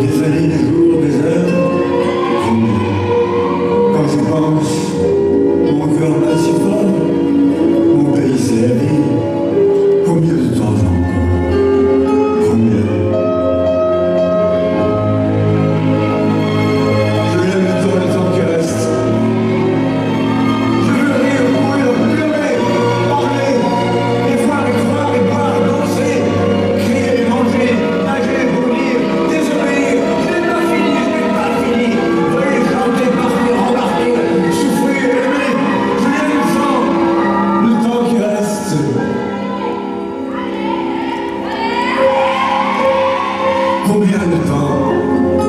Des années, des jours, des heures Combien de temps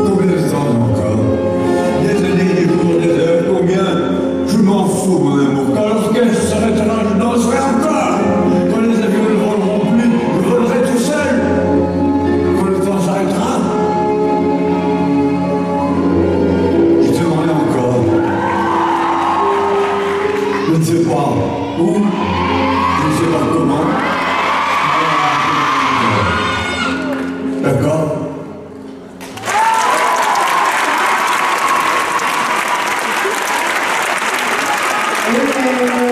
Combien de temps encore Des années, des jours, des heures, combien Je m'en fous, mon amour. Quand l'orchestre s'arrêtera, je danserai encore. Quand les avions ne voleront plus, je volerai tout seul. Quand le temps s'arrêtera, je demanderai encore. Je ne sais pas où. Gracias.